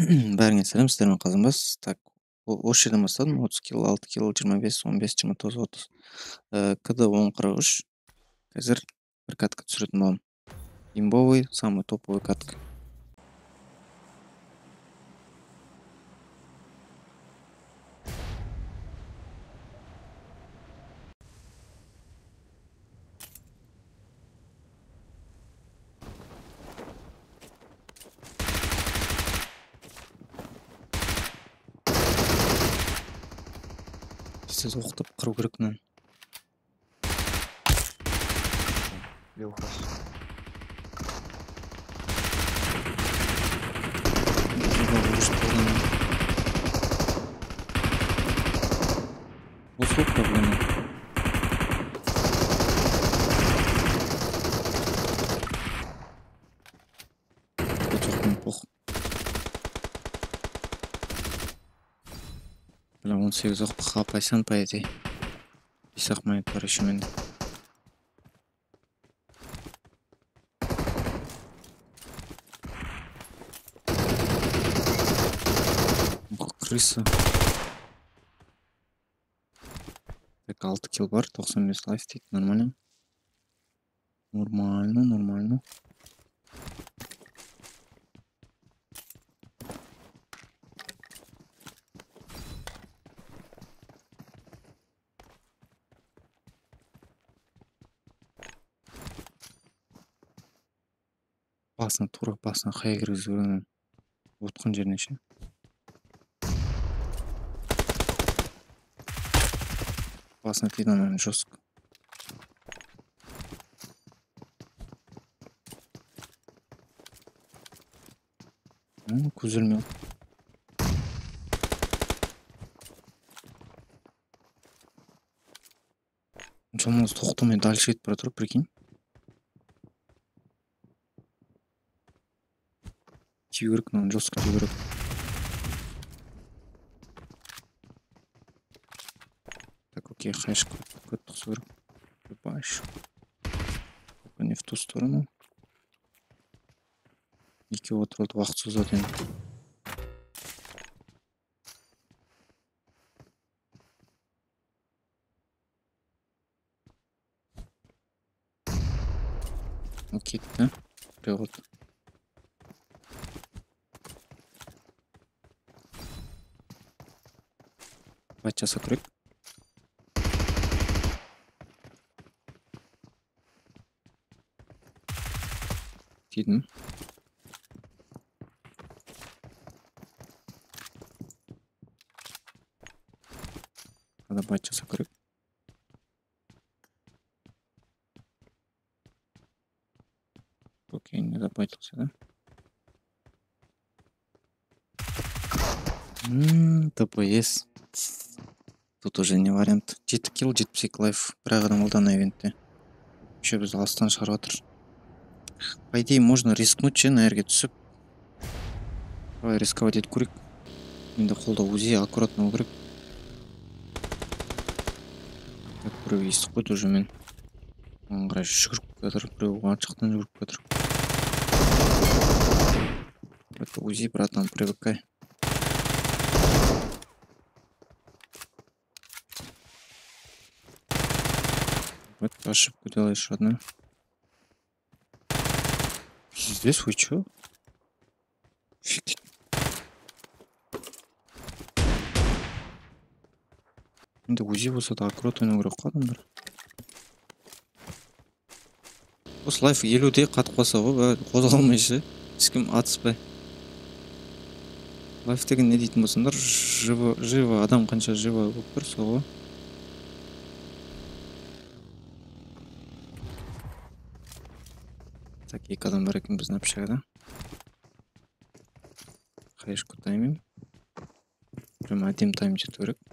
бәріңе сәлем сіздермен қазанбас так осы жерден бастадым отыз килл алты килл жиырма бес он бес жиырма тоғыз отыз кд он қырық үш қазір бір катка түсіретін боламын имбовый самый топовый катка. Тез оқытып қыру керек мынаны бұл сопка бля он сегіз ақ хапайсың по идее бес ақ минут бар еще менде Ух, крыса. Так алты килл бар тоқсан бес лайф дейді нормально. Нормально нормально. Басына тура басына қaya кіргізіп жіберген отқан жеріне ше? Басына тиді ананың жестко көзілмей шамасы тоқтамай дальше кетіп бара тұр прикинь. Тию керек мынаны жестко тию керек так окей хаешка көт тықсу керек ебаш только не в ту сторону? Екеуі отырып алды уақыт созады енді ол кетті біреу қалды бат жасап көрейік тиді ме тағы да бат жасап көрейік окей не забайтился да? М, тпс тут уже не вариант. Жеті килл жетпіс екі лайф бір ақ адам қалды ана ивентте еще бізді алыстан шығарып жатыр по идее можно рискнуть ше мына жерге түсіп давай рисковать етіп көрейік менде қолда узи аккуратно болу керек біреу естіп қойды уже мен оған қарай жүгіріп жатыр біреу ар жақтан жүгіріп келе жатыр узи братан привыкай. Вот ошибку делаешь одну. Здесь вы чё? Офигеть. енді узи болса да аккурат ойнау керек қой адамдар осы лайф қатып қалса ғой қозғала алмай ше ешкім атыспай лайф деген не дейтін болсаңдар живо живо адам қанша живо болып тұр сол ғой екі адам бар екен біздің общагада хаешку таймим прям әдемі тайм жету керек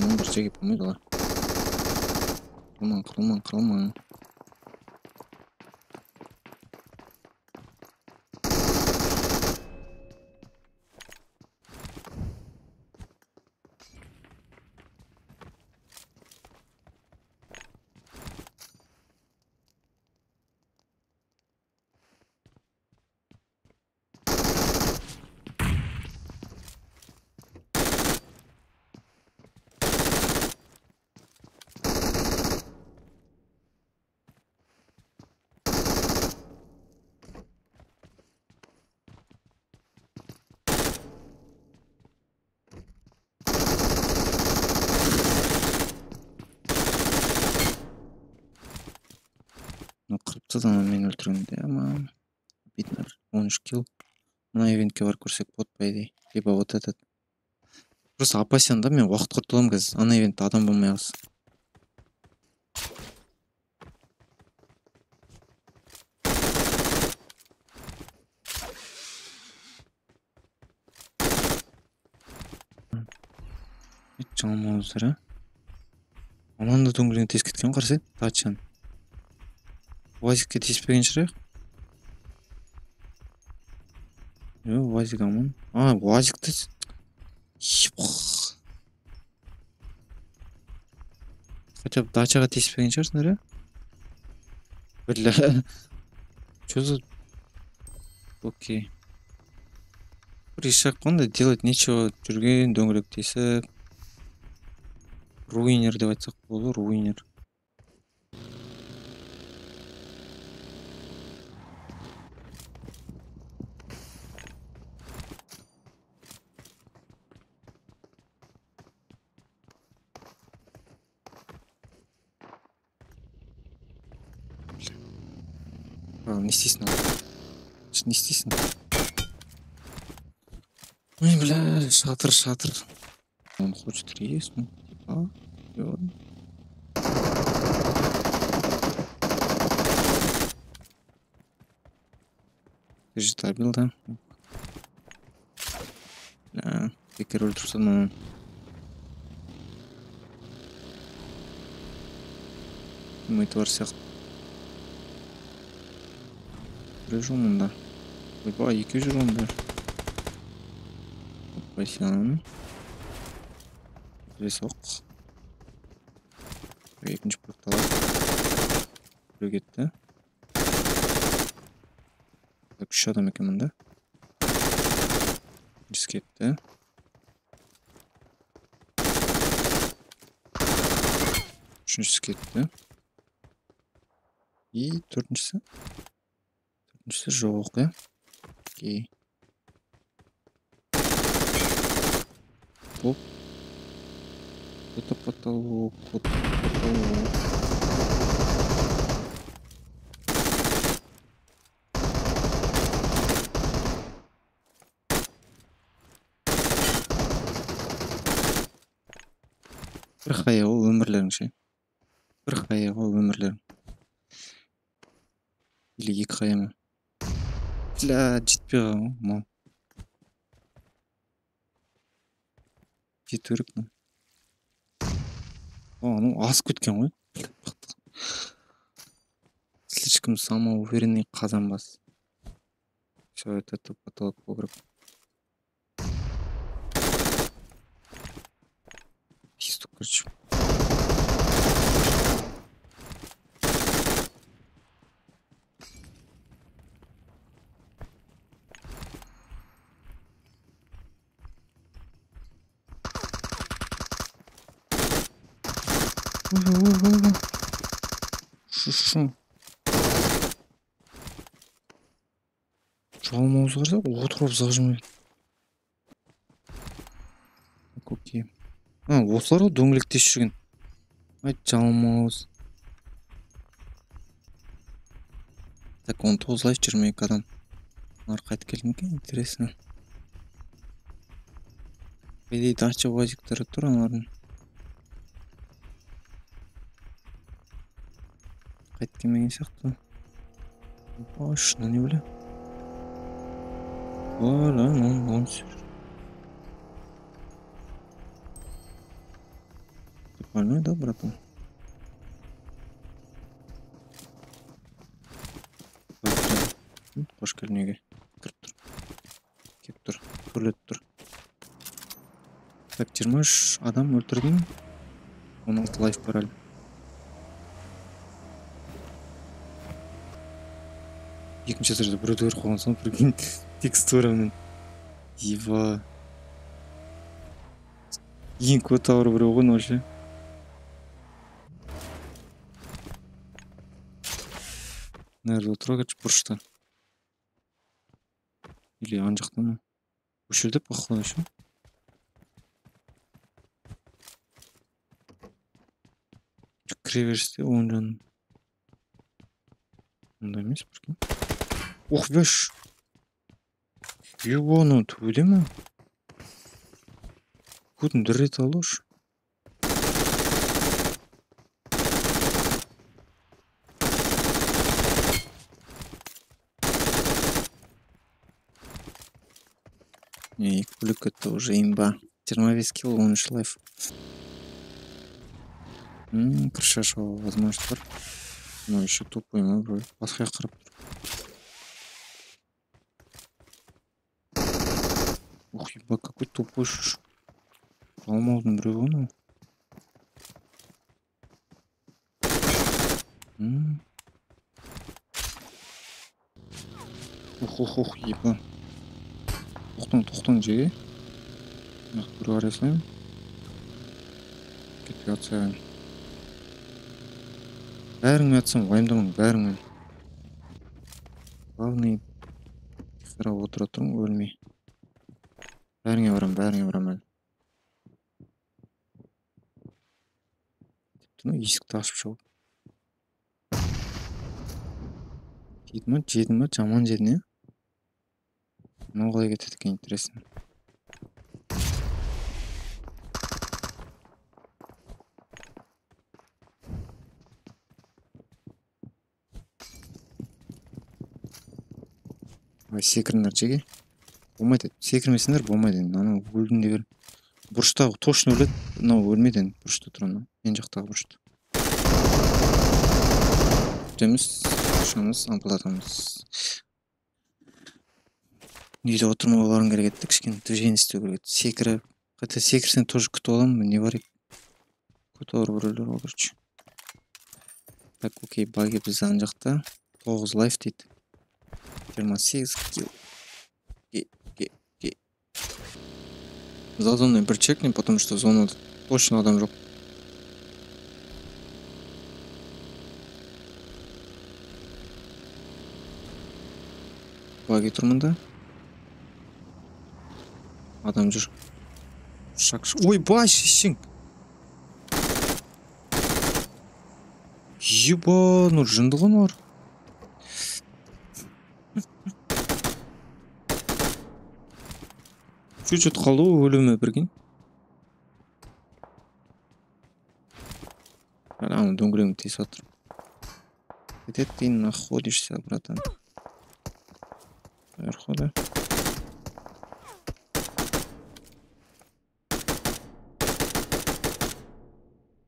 não consigo, por melhor. Calma, calma, calma. Ана мен өлтіргенде аман обидно он үш килл мына ивентке барып көрсек болады по либо вот этот. Просто опасен да мен уақыт құртып аламын қазір ана ивентте адам болмай қалса жалмауыздар а ананы да? Дөңгелегін тесіп кеткен ғой қарасай тачан уазикке тиіспеген шығар уазик аман а уазикті хотя бы дачаға тиіспеген шығарсыңдар иә бля. Че за окей. Жақ қой делать нечего. Жүрген дөңгелек тесіп руинер деп айтсақ болады руинер. А, не істейсің ал Сен не істейсің ой бля шатыр шатыр он хочет резнуть типа вперед. Ты же табил, да? Бля, бекер өлтіріп тастадым ананы митвар сияқты біреу жоқ мұнда ойбай екеу жүр онда байсян соқ екінші блокты алады біреу кетті так үш адам екен мында бірisi кетті үшіншісі төртіншісі жоқ иә окей. Оп. Это потолок вот потолок. Бір хая ғой өмірлерің ше бір хая ғой өмірлерің или екі хая ма бля жетпей қалған ғой мал жету керек мынау анау асып кеткен ғой слишком самоуверенный қазанбас все это потолок погреб пиздук короче жалмауыз қараса отырып зажимай окей а осылар ғой дөңгелектесіп жүрген ай жалмауыз так он тоғыз лайф жиырма екі адам. Олар қайтып келді ме екен интересно. По идее дача уазиктері тұр аналардың qaytgim kelyapti boshini не bilay Voilà, Ты больной, да, братан? пошкальнеге кіріп тұр келіп тұр үрлеп тұр так жиырма үш адам өлтірдім он алты лайф бар әлі екінші этажда біреуді көріп қалған соң прикинь текстурамен еба ең көп тауыр біреу ғой вообще. Мына жерде отыр ғой короче бұрышта. Или ана жақта ма? Осы жерде походу ше кіре оң жағын онда емес прикинь ух беш ебаный төбеде ма көтін дір ете алды уж не екі бөлек кетті уже имба. Жиырма бес килл он үш лайф. М, крыша ашуға возможность бар но еще тупой ма біреу басқа жаққа қарап тұр ух еба какой тупой ш- алмаудың біреуі ғой мынау М. ух ух ух еба тоқтаң тоқтаң жеге мына жақта біреу қарай салайын кетпей жатса бәріңмен атсам уайымдамаң бәріңмен главный қарап отыра тұрмын өлмей бәріңе барамын бәріңе барамын әлі тіпті мына есікті ашып шығу тиді ма жеді ма жаман жеді не мынау қалай кетеді екен интересно секіріңдер жеге болмайды. Секірмесеңдер болмайды енді. Анау өлдім деп бұрыштағы точно өледі. Мынау өлмейді енді бұрышта тұр анау мен жақтағы бұрышта. Жүреміз ұшамыз ампылатамыз үйде отырмауға барғым керек еді кішкене движение істеу керек еді секіріп. Хотя секірсең тоже күтіп аламын не бар алар біреулер ғой короче. Так окей баги бізде ана жақта. Тоғыз лайф дейді. Жиырма сегіз килл. За зоной бір чекнем потому что зонада точно адам жоқ баги тұрмын да? Адам жүр шаг ойбай шешең ебану жынды ғой мыналар чуть чуть қалды ғой өлуіме прикинь ана дөңгелегім тиісіп жатыр где ты находишься братан наверху да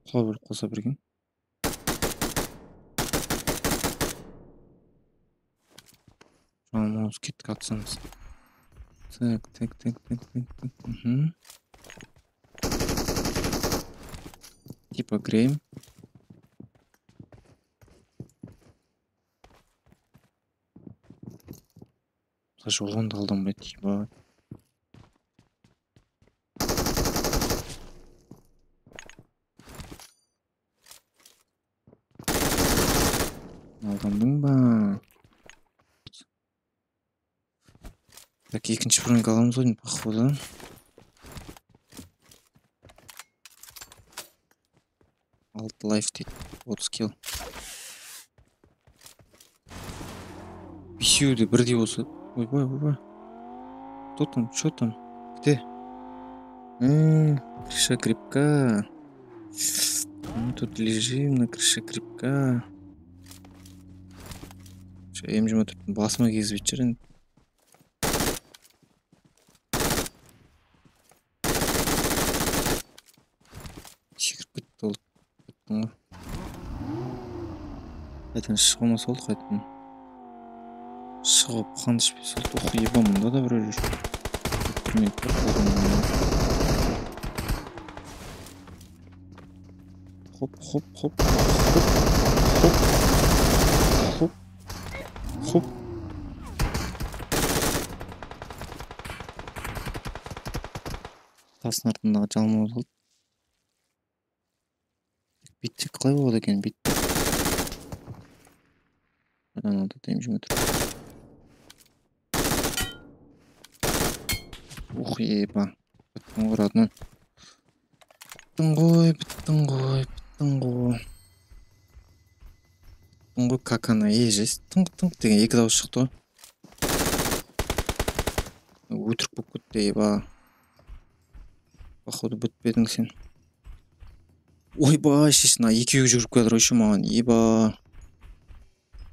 құлап өліп қалса прикинь жаңа маус кеттік атсаңыз так так так так так так. Мхм типа греем даже оған да алданбайды ебать алдандың ба так екінші бронька аламыз ғой походу алты лайф дейді отыз килл бесеуі де бірдей болса ойбай ойбай кто там че там где крыша крепка мы тут лежим на крыше крепка м жиырма төрттің басыма кигізіп жатыр енді секіріп кетті ол кеттің ғой қайтадан шыға алмаса болды қайтадан шығып қаныш пистолет ух еба мында да біреу жүр хоп хоп хоп хоп хоп хоп тастың артындағы жалмауыз бүйтсек қалай болады екен бүйтіп одан алда демжіп отыр ух еба біттің ғой родной біттің ғой біттің ғой біттің ғой біттің ғой как она есть жесть тыңқ тыңқ деген екі дауыс шықты ғой өтірік болып кетті еба походу бітпедің сен ойбай шешін екеуі жүгіріп келе жатыр еще маған еба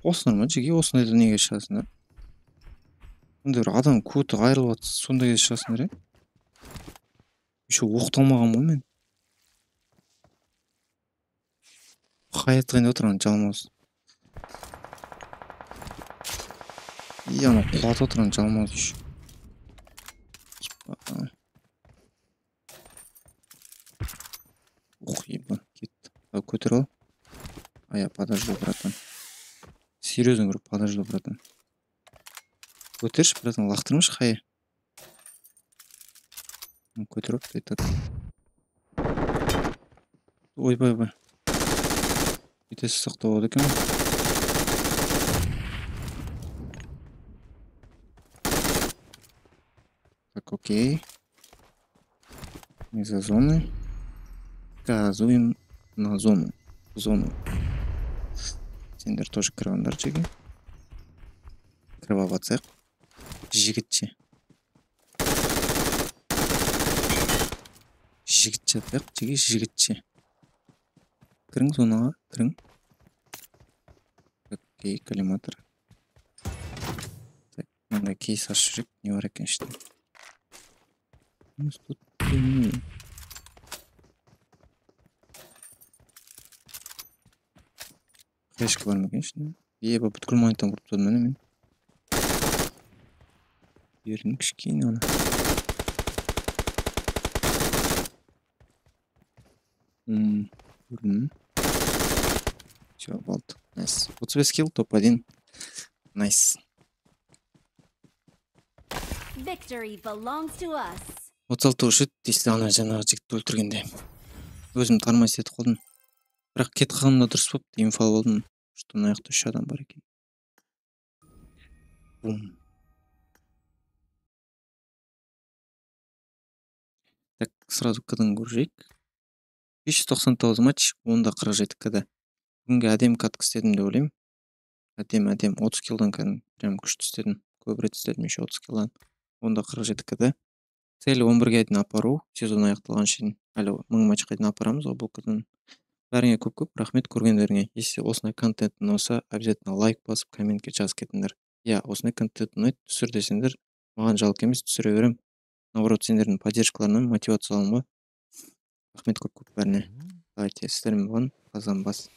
осындар ма жеке осындайда неге шығасыңдар мындай бір адам көті айырылып жатса сондай кезде шығасыңдар иә еще оқталмағанмын ғой мен хаят қайнап отыр ана жалмауыз и ана құлатып отыр ана жалмауыз еще ух еба кетті а көтер ал а я подожду братан. Серьезно говорю подожду братан. Көтерші братан лақтырмашы хая көтеріп айтады ойбай ойбай бүйтесі сақтап алады екен так окей. Мы за газуем на зону зону. Сендер тоже жеге кіріп алып жатсақ жігітше жігітше атайық жеге жігітше кірің зонаға кірің окей коллиматор. Так мындай кейс ашып жүрейік не бар екен нас тут флешка бар ма екен ішінде еба бүткіл монитор құрып тастадым міне мен бердім кішкене ғана көрдім все болды найс отыз бес килл топ один найс Victory belongs to us. отыз алты еді если ана жаңағы жігітті өлтіргенде өзім танымай істетіп қалдым бірақ кетіп қалғаным да дұрыс болыпты инфо алып алдым что мына жақта үш адам бар екен бум. Так сразу кдны көрейік бес жүз тоқсан тоғыз матч онда қырық жеті кд бүгінге әдемі катка істедім деп ойлаймын әдемі әдемі отыз килдан кәдімгі прям күшті істедім көп рет істедім еще отыз килдан онда қырық жеті кд цель он бірге дейін апару сезон аяқталғанша дейін әлі мың матчқа дейін апарамыз ғой бұл кдны бәріңе көп көп рахмет көргендеріңе. Если осындай контент ұнаса обязательно лайк басып комментке жазып кетіңдер. Иә осындай контент ұнайды түсір десеңдер маған жалко емес түсіре беремін. Наоборот сендердің поддержкаларыңнан мотивация аламын ғой рахмет көп көп бәріне. Давайте сіздермен болған қазан бас